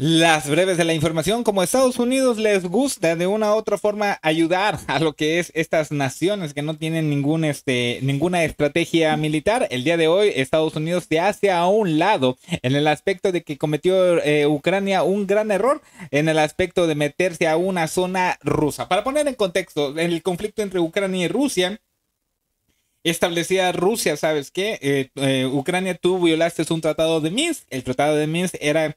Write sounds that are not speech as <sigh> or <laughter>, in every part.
Las breves de la información, como Estados Unidos les gusta de una u otra forma ayudar a lo que es estas naciones que no tienen ningún, este, ninguna estrategia militar. El día de hoy Estados Unidos se hace a un lado en el aspecto de que cometió eh, Ucrania un gran error en el aspecto de meterse a una zona rusa. Para poner en contexto, el conflicto entre Ucrania y Rusia establecía Rusia, ¿sabes qué? Eh, eh, Ucrania tú violaste un tratado de Minsk. El tratado de Minsk era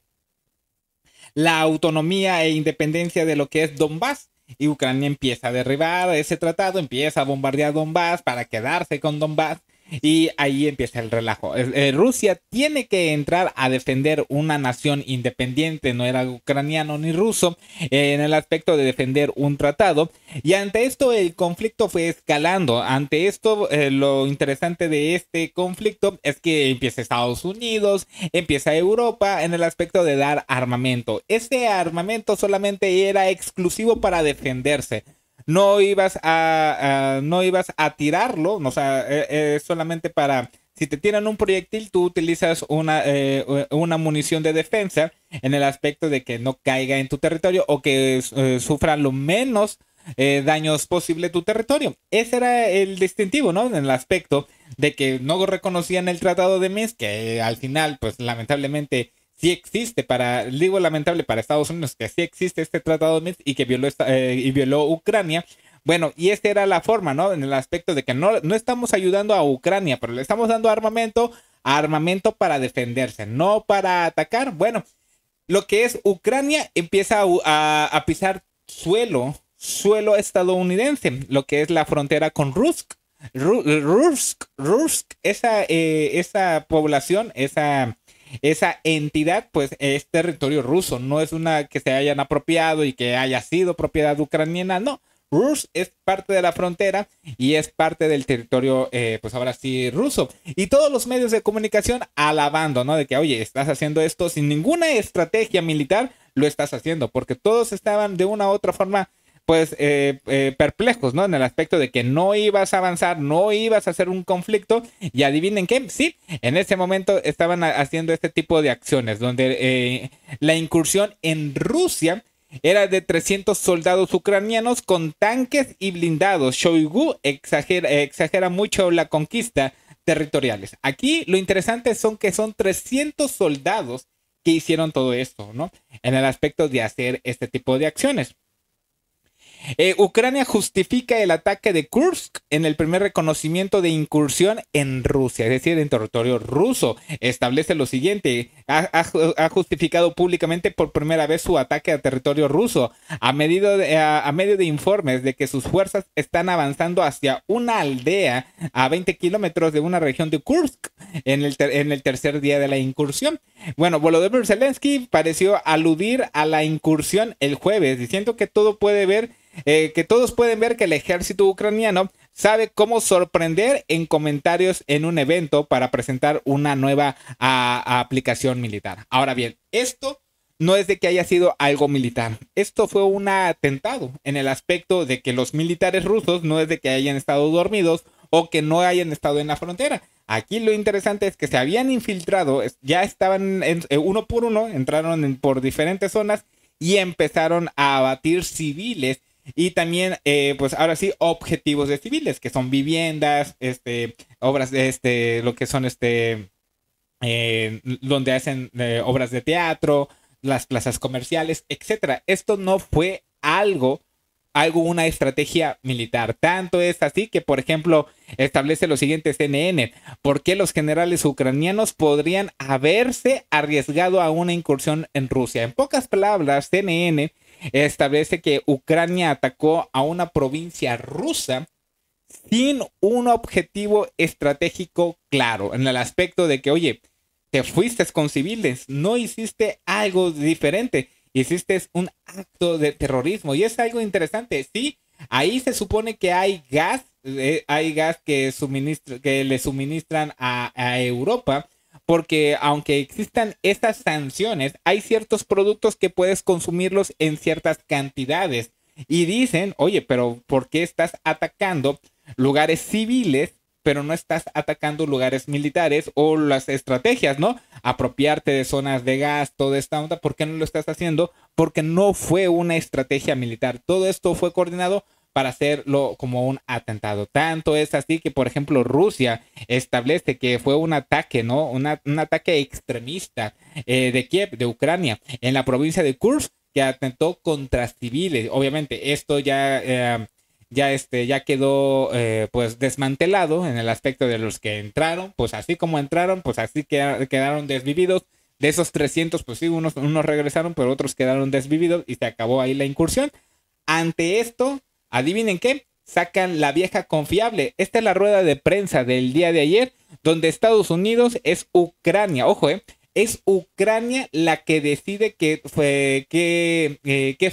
la autonomía e independencia de lo que es Donbass. Y Ucrania empieza a derribar ese tratado, empieza a bombardear Donbass para quedarse con Donbass. Y ahí empieza el relajo. Eh, Rusia tiene que entrar a defender una nación independiente, no era ucraniano ni ruso, en el aspecto de defender un tratado. Y ante esto el conflicto fue escalando. Ante esto eh, lo interesante de este conflicto es que empieza Estados Unidos, empieza Europa en el aspecto de dar armamento. Este armamento solamente era exclusivo para defenderse no ibas a, no ibas a tirarlo, o sea, es e, solamente para, si te tiran un proyectil, tú utilizas una, eh, una munición de defensa en el aspecto de que no caiga en tu territorio o que eh, sufra lo menos eh, daños posible tu territorio. Ese era el distintivo, ¿no? En el aspecto de que no reconocían el Tratado de Minsk, que al final, pues lamentablemente sí existe para, digo lamentable para Estados Unidos, que sí existe este tratado Minsk y que violó, eh, y violó Ucrania. Bueno, y esta era la forma, ¿no? En el aspecto de que no, no estamos ayudando a Ucrania, pero le estamos dando armamento, armamento para defenderse, no para atacar. Bueno, lo que es Ucrania empieza a, pisar suelo, suelo estadounidense, lo que es la frontera con Rusk. Rusk, Rusk, esa, eh, esa población, esa esa entidad pues es territorio ruso, no es una que se hayan apropiado y que haya sido propiedad ucraniana, no. Rus es parte de la frontera y es parte del territorio, eh, pues ahora sí, ruso. Y todos los medios de comunicación alabando, ¿no? De que, oye, estás haciendo esto sin ninguna estrategia militar, lo estás haciendo, porque todos estaban de una u otra forma pues eh, eh, perplejos, ¿no? En el aspecto de que no ibas a avanzar, no ibas a hacer un conflicto y adivinen qué, sí, en ese momento estaban haciendo este tipo de acciones donde eh, la incursión en Rusia era de 300 soldados ucranianos con tanques y blindados. Shoigu exagera, exagera mucho la conquista territoriales. Aquí lo interesante son que son 300 soldados que hicieron todo esto, ¿no? En el aspecto de hacer este tipo de acciones. Eh, Ucrania justifica el ataque de Kursk en el primer reconocimiento de incursión en Rusia, es decir, en territorio ruso. Establece lo siguiente, ha, justificado públicamente por primera vez su ataque a territorio ruso, a, a, medio de informes de que sus fuerzas están avanzando hacia una aldea a 20 kilómetros de una región de Kursk en el, en el tercer día de la incursión. Bueno, Volodymyr Zelensky pareció aludir a la incursión el jueves, diciendo que todo puede ver eh, que todos pueden ver que el ejército ucraniano sabe cómo sorprender en comentarios en un evento para presentar una nueva aplicación militar. Ahora bien, esto no es de que haya sido algo militar. Esto fue un atentado en el aspecto de que los militares rusos no es de que hayan estado dormidos o que no hayan estado en la frontera. Aquí lo interesante es que se habían infiltrado, ya estaban eh, uno por uno, entraron por diferentes zonas y empezaron a abatir civiles y también, eh, pues ahora sí, objetivos de civiles, que son viviendas, este, obras de este, lo que son este, eh, donde hacen eh, obras de teatro, las plazas comerciales, etcétera. Esto no fue algo, algo, una estrategia militar. Tanto es así que, por ejemplo, establece lo siguiente CNN. ¿Por qué los generales ucranianos podrían haberse arriesgado a una incursión en Rusia? En pocas palabras, CNN establece que Ucrania atacó a una provincia rusa sin un objetivo estratégico claro, en el aspecto de que, oye, te fuiste con civiles, no hiciste algo diferente, hiciste un acto de terrorismo y es algo interesante, sí, ahí se supone que hay gas, eh, hay gas que, que le suministran a, a Europa, porque aunque existan estas sanciones, hay ciertos productos que puedes consumirlos en ciertas cantidades. Y dicen, oye, pero ¿por qué estás atacando lugares civiles pero no estás atacando lugares militares o las estrategias, ¿no? Apropiarte de zonas de gas, toda esta onda, ¿por qué no lo estás haciendo? Porque no fue una estrategia militar. Todo esto fue coordinado para hacerlo como un atentado. Tanto es así que, por ejemplo, Rusia establece que fue un ataque, ¿no? un ataque extremista eh, de Kiev, de Ucrania, en la provincia de Kursk, que atentó contra civiles. Obviamente, esto ya... Eh, ya, este, ya quedó eh, pues desmantelado en el aspecto de los que entraron, pues así como entraron, pues así quedaron desvividos. De esos 300, pues sí, unos, unos regresaron, pero otros quedaron desvividos y se acabó ahí la incursión. Ante esto, Adivinen qué, sacan la vieja confiable. Esta es la rueda de prensa del día de ayer, donde Estados Unidos es Ucrania. Ojo, eh, es Ucrania la que decide qué, eh,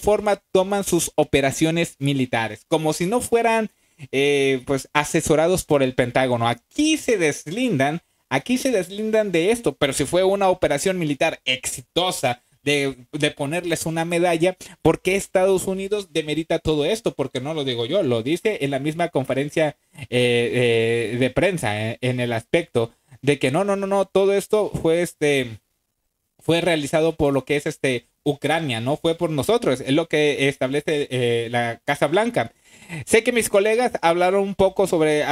forma toman sus operaciones militares, como si no fueran eh, pues asesorados por el Pentágono. Aquí se deslindan, aquí se deslindan de esto, pero si fue una operación militar exitosa, de, ponerles una medalla. ¿Por qué Estados Unidos demerita todo esto? Porque no lo digo yo, lo dice en la misma conferencia eh, eh, de prensa, eh, en el aspecto de que no, no, no, no, todo esto fue este fue realizado por lo que es este Ucrania, no fue por nosotros, es lo que establece la Casa Blanca. Sé que mis colegas hablaron un poco sobre,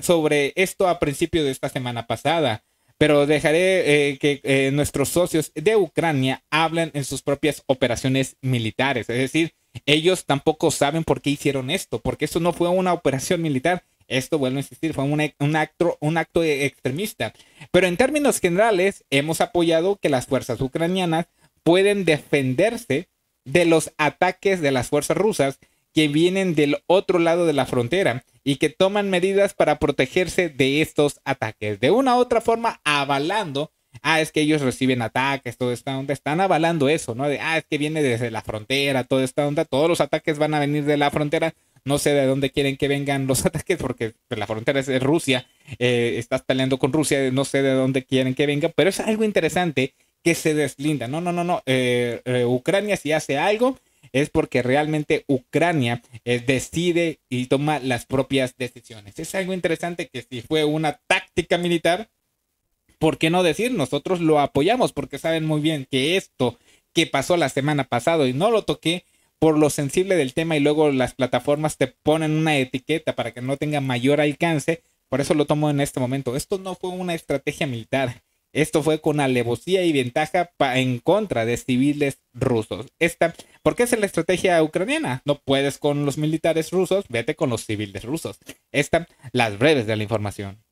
sobre esto a principio de esta semana pasada pero dejaré eh, que eh, nuestros socios de Ucrania hablen en sus propias operaciones militares. Es decir, ellos tampoco saben por qué hicieron esto, porque esto no fue una operación militar. Esto, vuelvo a insistir, fue un, acto, un acto extremista. Pero en términos generales, hemos apoyado que las fuerzas ucranianas pueden defenderse de los ataques de las fuerzas rusas que vienen del otro lado de la frontera y que toman medidas para protegerse de estos ataques. De una u otra forma, avalando, ah, es que ellos reciben ataques, toda esta onda, están avalando eso, ¿no? De, ah, es que viene desde la frontera, toda esta onda, todos los ataques van a venir de la frontera. No sé de dónde quieren que vengan los <laughs> ataques, porque la frontera es Rusia, eh, estás peleando con Rusia, no sé de dónde quieren que venga, pero es algo interesante que se deslinda. No, no, no, no. Eh, eh, Ucrania si hace algo, es porque realmente Ucrania eh, decide y toma las propias decisiones. Es algo interesante que si fue una táctica militar, ¿por qué no decir? Nosotros lo apoyamos porque saben muy bien que esto que pasó la semana pasada y no lo toqué por lo sensible del tema y luego las plataformas te ponen una etiqueta para que no tenga mayor alcance, por eso lo tomo en este momento. Esto no fue una estrategia militar. Esto fue con alevosía y ventaja en contra de civiles rusos. Esta, ¿Por qué es la estrategia ucraniana? No puedes con los militares rusos, vete con los civiles rusos. Esta, las breves de la información.